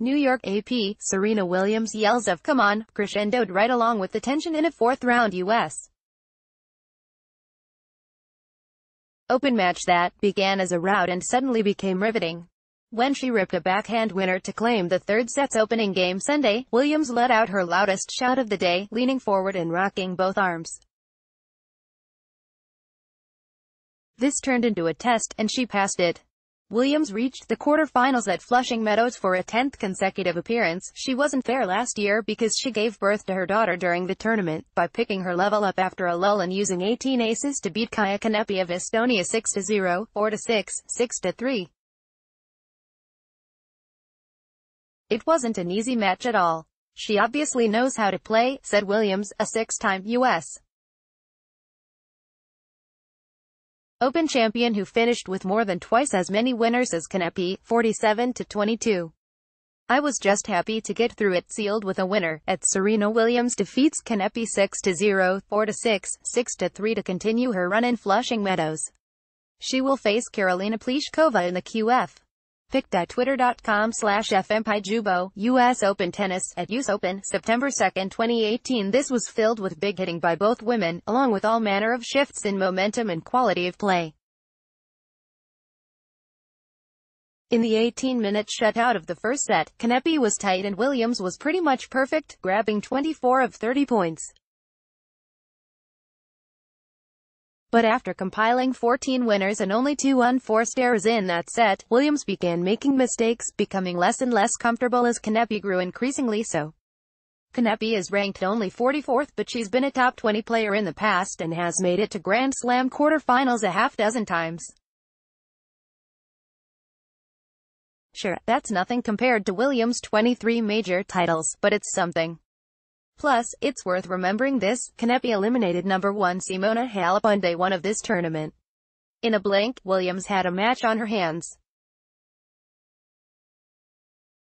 New York AP, Serena Williams yells of come on, crescendoed right along with the tension in a fourth-round U.S. Open match that began as a rout and suddenly became riveting. When she ripped a backhand winner to claim the third set's opening game Sunday, Williams let out her loudest shout of the day, leaning forward and rocking both arms. This turned into a test, and she passed it. Williams reached the quarterfinals at Flushing Meadows for a 10th consecutive appearance. She wasn't there last year because she gave birth to her daughter during the tournament, by picking her level up after a lull and using 18 aces to beat Kaia Kanepi of Estonia 6-0, 4-6, 6-3. It wasn't an easy match at all. She obviously knows how to play, said Williams, a six-time U.S. Open champion who finished with more than twice as many winners as Kanepi, 47 to 22. I was just happy to get through it sealed with a winner, at Serena Williams defeats Kanepi 6-0, 4-6, 6-3 to continue her run in Flushing Meadows. She will face Karolina Pliskova in the QF. Pic.twitter.com slash fmpyjubo, U.S. Open Tennis, at US Open, September 2, 2018 This was filled with big hitting by both women, along with all manner of shifts in momentum and quality of play. In the 18-minute shutout of the first set, Kanepi was tight and Williams was pretty much perfect, grabbing 24 of 30 points. But after compiling 14 winners and only two unforced errors in that set, Williams began making mistakes, becoming less and less comfortable as Kanepi grew increasingly so. Kanepi is ranked only 44th but she's been a top 20 player in the past and has made it to Grand Slam quarterfinals a half dozen times. Sure, that's nothing compared to Williams' 23 major titles, but it's something. Plus, it's worth remembering this, Kanepi eliminated number one Simona Halep on day one of this tournament. In a blink, Williams had a match on her hands.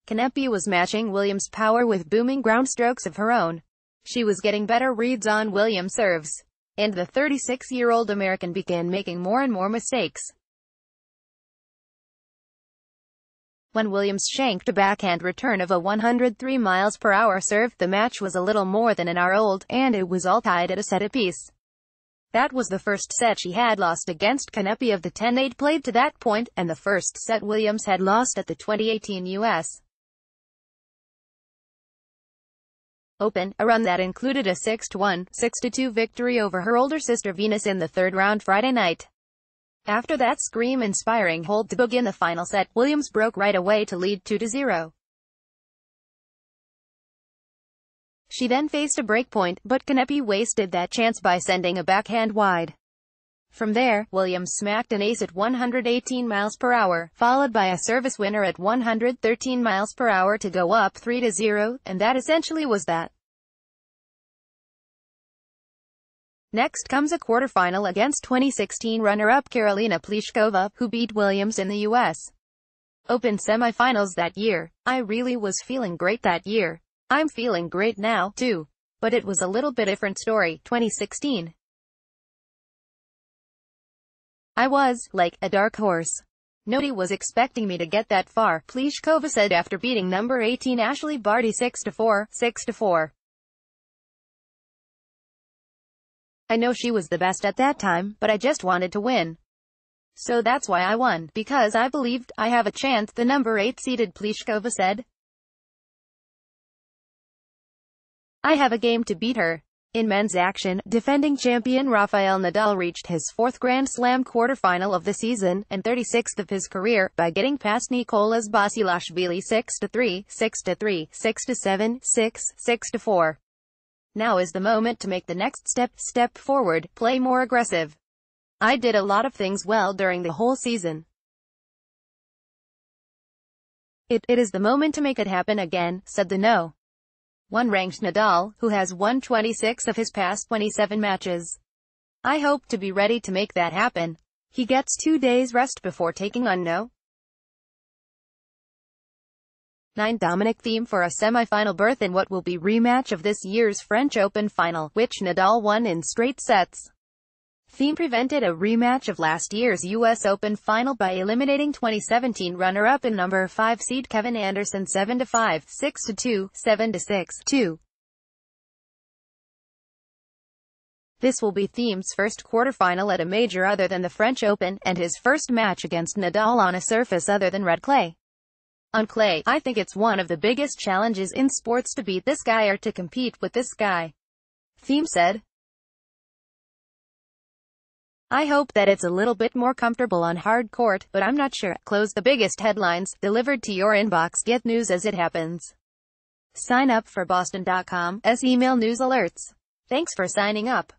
Kanepi was matching Williams' power with booming ground strokes of her own. She was getting better reads on Williams' serves. And the 36-year-old American began making more and more mistakes. When Williams shanked a backhand return of a 103 miles per hour serve, the match was a little more than an hour old, and it was all tied at a set apiece. That was the first set she had lost against Kanepi of the 10 they'd played to that point, and the first set Williams had lost at the 2018 U.S. Open, a run that included a 6-1, 6-2 victory over her older sister Venus in the third round Friday night. After that scream-inspiring hold to begin the final set, Williams broke right away to lead 2-0. She then faced a breakpoint, but Kanepi wasted that chance by sending a backhand wide. From there, Williams smacked an ace at 118 miles per hour, followed by a service winner at 113 miles per hour to go up 3-0, and that essentially was that. Next comes a quarterfinal against 2016 runner-up Karolina Pliskova, who beat Williams in the U.S. Open semifinals that year. I really was feeling great that year. I'm feeling great now, too. But it was a little bit different story, 2016. I was, like, a dark horse. Nobody was expecting me to get that far, Pliskova said after beating number 18 Ashleigh Barty 6-4, 6-4. I know she was the best at that time, but I just wanted to win. So that's why I won, because I believed I have a chance, the number 8 seeded Pliskova said. I have a game to beat her. In men's action, defending champion Rafael Nadal reached his fourth Grand Slam quarterfinal of the season, and 36th of his career, by getting past Nicolas Basilashvili 6-3, 6-3, 6-7, 6, 6-4. Now is the moment to make the next step, step forward, play more aggressive. I did a lot of things well during the whole season. It, it is the moment to make it happen again, said the no. One-ranked Nadal, who has won 26 of his past 27 matches. I hope to be ready to make that happen. He gets two days rest before taking on no. 9 Dominic Thiem for a semi-final berth in what will be rematch of this year's French Open final, which Nadal won in straight sets. Thiem prevented a rematch of last year's U.S. Open final by eliminating 2017 runner-up and number 5 seed Kevin Anderson 7-5, 6-2, 7-6, 2. This will be Thiem's first quarterfinal at a major other than the French Open, and his first match against Nadal on a surface other than red clay. On clay, I think it's one of the biggest challenges in sports to beat this guy or to compete with this guy. Thiem said. I hope that it's a little bit more comfortable on hard court, but I'm not sure. Close the biggest headlines, delivered to your inbox. Get news as it happens. Sign up for Boston.com's email news alerts. Thanks for signing up.